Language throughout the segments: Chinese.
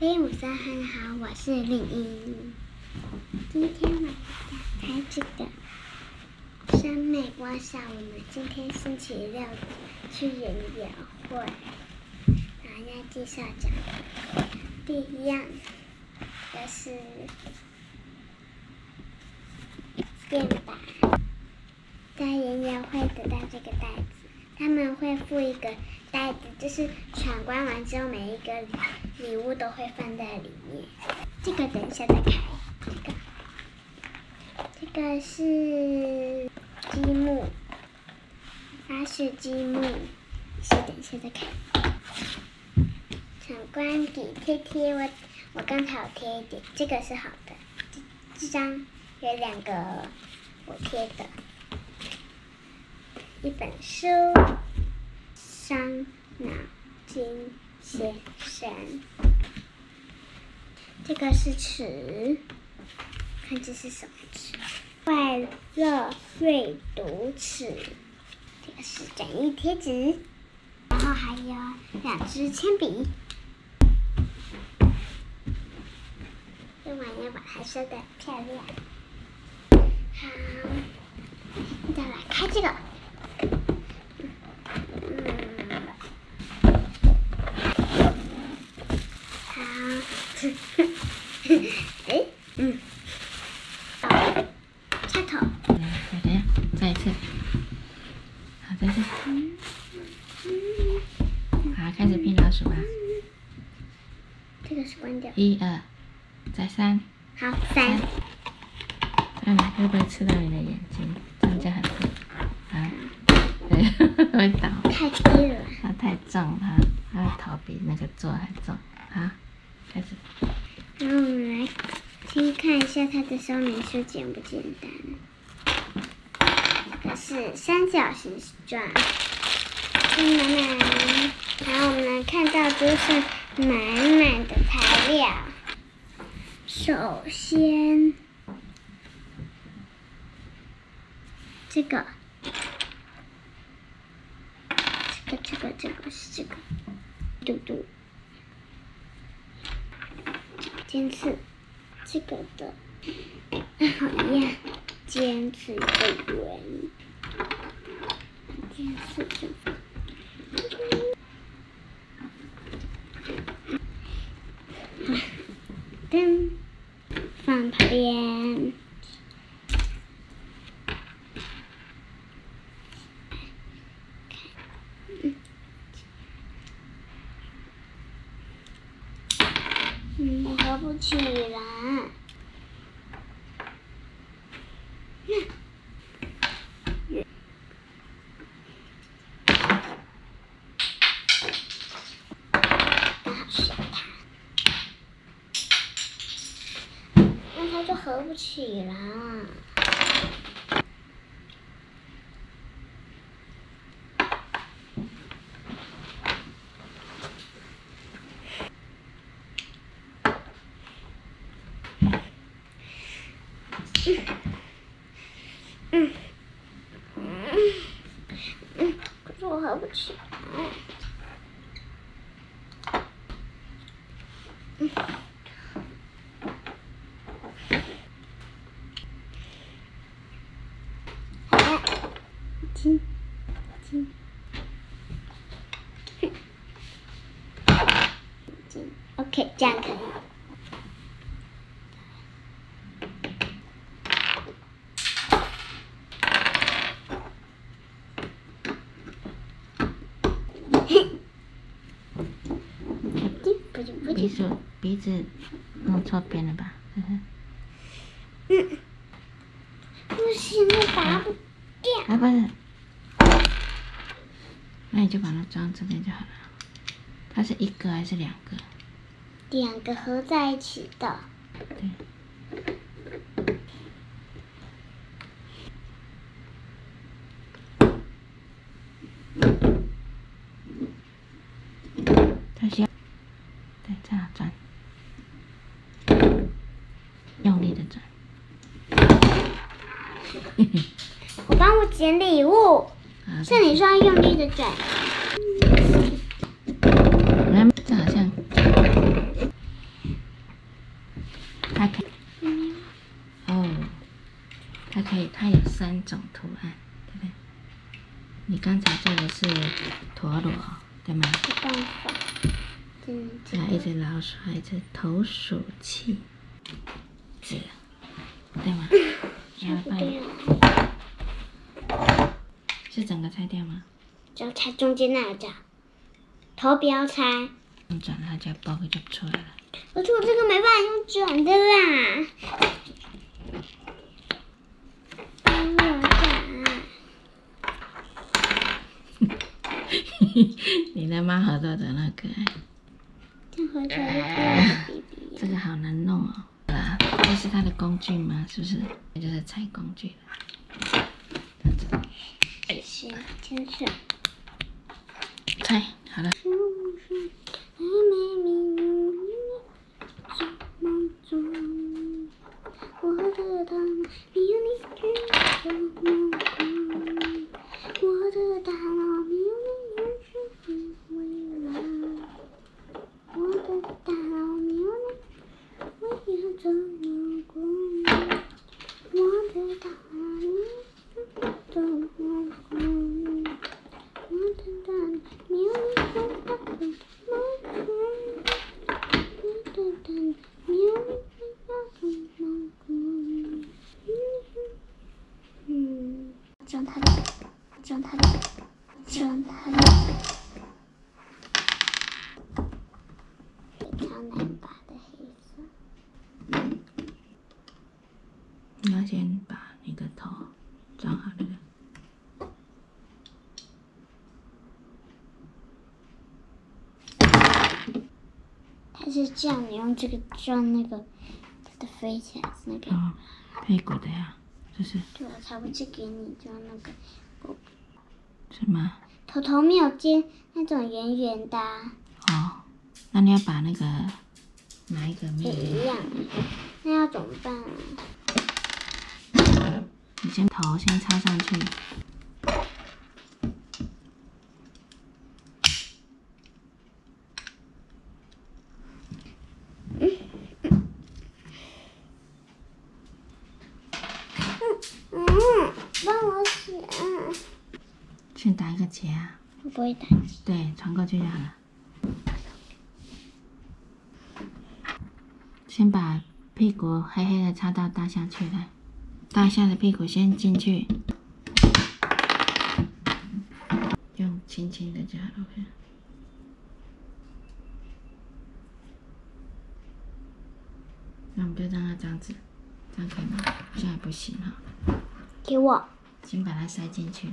零五三很好，我是林英。今天我要开这个？审美国小，我们今天星期六去演讲会，然后要介绍讲第一样就是电板，在演讲会得到这个袋子，他们会附一个袋子，就是闯关完之后每一个礼物都会放在里面。这个等一下再开，这个这个是积木，它是积木，是等一下再开。闯关底贴贴，我我刚才有贴一点，这个是好的。这这张有两个我贴的，一本书，伤脑筋先生。这个是尺，看这是什么尺？快乐阅读尺。这个是转印贴纸，然后还有两支铅笔。用完要把它收的漂亮。好，再来开这个。嗯，好，哎，嗯，插头，来，等一下，再一次。好，开始拼老鼠吧。这个是关掉。一二，再三。好，三，看来，会不会刺到你的眼睛？这样就很痛。啊，对，会倒。太低了。它太重了，它的头比那个座还重。好，开始。然后我们来先看一下它的说明书简不简单。是三角形状，是满满。然后我们看到就是满满的材料。首先，这个，这个，这个，这个是这个，嘟嘟。尖刺，这个的，好一样，尖刺一个圆，尖刺这个，灯放旁边，嗯，我合不起来。刚好是它，那它就合不起来。嗯，嗯，嗯，可是我合不起来。亲，亲，哼，亲，OK，这样可以。鼻子鼻子弄错边了吧？呵呵嗯，不行，我拔不掉。啊，不是，那你就把它装这边就好了。它是一个还是两个？两个合在一起的，对。它需要，对，这样转，用力的转。我帮我捡礼物，像你说用力的转。这好像。它可以。哦，它可以，它有三种图案，对不对？你刚才做的是陀螺，对吗？没办法。一只老鼠，还一只投鼠器，纸，对吗？要不要？是整个拆掉吗？只要拆中间那个角，头不要拆。用转它就包就出来了。可是我这个没办法用转的啦。你的猫耳朵怎么那么可爱？这个好难弄哦。啊，这是它的工具吗？是不是？这就是拆工具了。行，先生。拆好了。我的大脑没有你去做梦工，我的大脑没有你允许未来，我的大脑没有你，我要怎么过？我的大脑没有你怎么过？我的大脑没有你，我要怎么过？我的大脑没有你，我要怎么过？嗯，转它的，转它的，转它的。非常难拔的黑色。你要先把你的头装好那个。它是这样，你用这个装那个，它的飞起来是那个。哦，屁股的呀，就是对，我才不去给你装那个。是吗？头头没有尖，那种圆圆的、啊，哦，那你要把那个拿一个没也有一样。那要怎么办啊？你先头先插上去，嗯，帮我写。先打一个结啊，我不会打字。对，传过去就好了。先把屁股黑黑的插到大象去来，大象的屁股先进去，用轻轻的就好了。OK 那我们就让它这样子，这样可以吗？这样也不行哈，给我，先把它塞进去。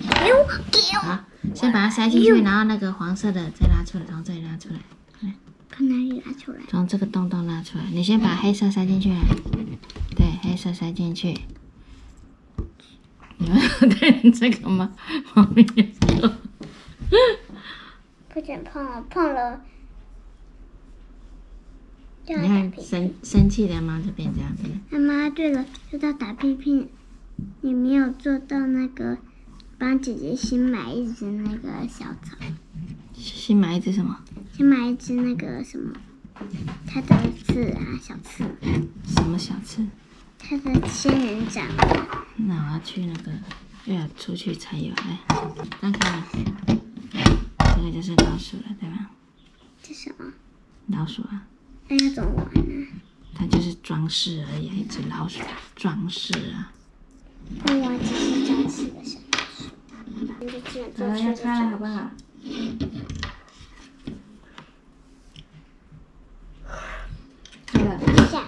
给我，给我。好，先把它塞进去，然后那个黄色的再拉出来，从这里拉出来，看哪里拉出来？从这个洞洞拉出来。你先把黑色塞进去，对，黑色塞进去。你们要带这个吗？我没有。不准碰了，碰了。你。看生生气的猫就变这样子。妈妈，对了，说到打屁屁，你没有做到那个帮姐姐新买一只那个小草，新买一只什么？新买一只那个什么，它的刺啊，小刺，什么小刺？它的仙人掌，那我要去那个，又要出去才有。来，张开了。这个就是老鼠了，对吧？这什么？老鼠啊，那要怎么玩呢？它就是装饰而已，一只老鼠装饰啊。我玩只是装饰的小树，你就基本做出的就不好？对了，下。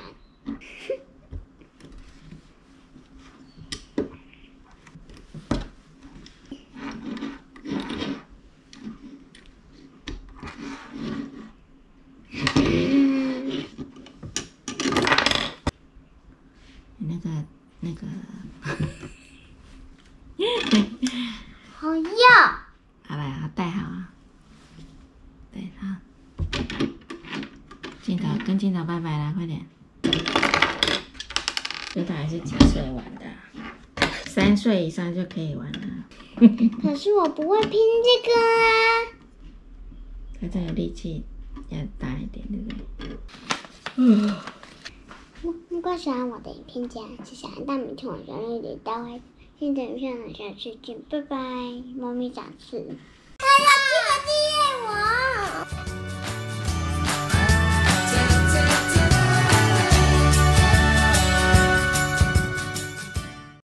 嗯，那个那个，好要。好了，好戴好啊。对，好。镜头跟镜头拜拜了，快点。这他还是几岁玩的？三岁以上就可以玩了。可是我不会拼这个啊。他这个力气要大一点，对不对？嗯。我我果喜欢我的影片，记得按大明听我讲一点大会。现在影片呢，下次见，拜拜，猫咪长刺。大家记得订阅我。